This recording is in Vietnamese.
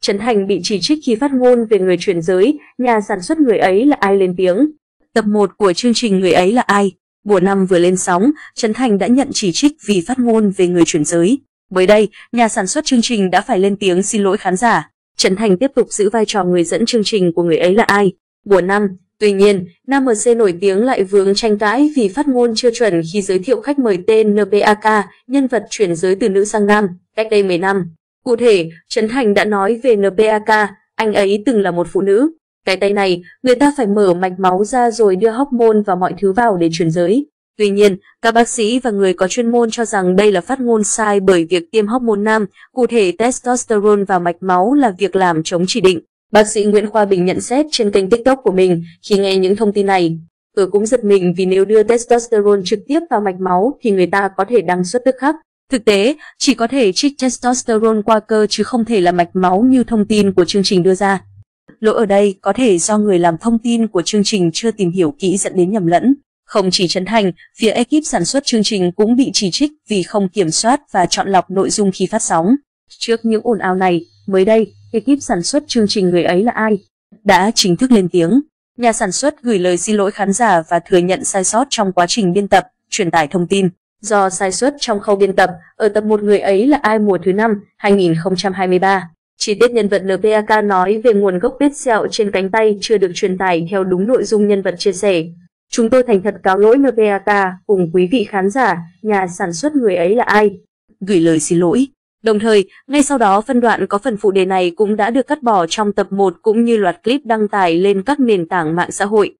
Trấn Thành bị chỉ trích khi phát ngôn về người chuyển giới, nhà sản xuất người ấy là ai lên tiếng. Tập 1 của chương trình Người ấy là ai? Mùa năm vừa lên sóng, Trấn Thành đã nhận chỉ trích vì phát ngôn về người chuyển giới. Mới đây, nhà sản xuất chương trình đã phải lên tiếng xin lỗi khán giả. Trấn Thành tiếp tục giữ vai trò người dẫn chương trình của người ấy là ai? Mùa năm, Tuy nhiên, Nam MC nổi tiếng lại vướng tranh cãi vì phát ngôn chưa chuẩn khi giới thiệu khách mời tên NPAK, nhân vật chuyển giới từ nữ sang nam, cách đây 10 năm. Cụ thể, Trấn Thành đã nói về NPAK, anh ấy từng là một phụ nữ. Cái tay này, người ta phải mở mạch máu ra rồi đưa hormone và mọi thứ vào để chuyển giới. Tuy nhiên, các bác sĩ và người có chuyên môn cho rằng đây là phát ngôn sai bởi việc tiêm hormone nam, cụ thể testosterone vào mạch máu là việc làm chống chỉ định. Bác sĩ Nguyễn Khoa Bình nhận xét trên kênh TikTok của mình khi nghe những thông tin này. Tôi cũng giật mình vì nếu đưa testosterone trực tiếp vào mạch máu thì người ta có thể đăng xuất tức khắc. Thực tế, chỉ có thể trích testosterone qua cơ chứ không thể là mạch máu như thông tin của chương trình đưa ra. Lỗi ở đây có thể do người làm thông tin của chương trình chưa tìm hiểu kỹ dẫn đến nhầm lẫn. Không chỉ Trấn Thành, phía ekip sản xuất chương trình cũng bị chỉ trích vì không kiểm soát và chọn lọc nội dung khi phát sóng. Trước những ồn ào này, mới đây, ekip sản xuất chương trình Người ấy là ai đã chính thức lên tiếng. Nhà sản xuất gửi lời xin lỗi khán giả và thừa nhận sai sót trong quá trình biên tập, truyền tải thông tin. Do sai suất trong khâu biên tập, ở tập một người ấy là ai mùa thứ năm 2023. Chi tiết nhân vật NPAK nói về nguồn gốc vết sẹo trên cánh tay chưa được truyền tải theo đúng nội dung nhân vật chia sẻ. Chúng tôi thành thật cáo lỗi NPAK cùng quý vị khán giả, nhà sản xuất người ấy là ai. Gửi lời xin lỗi. Đồng thời, ngay sau đó phân đoạn có phần phụ đề này cũng đã được cắt bỏ trong tập 1 cũng như loạt clip đăng tải lên các nền tảng mạng xã hội.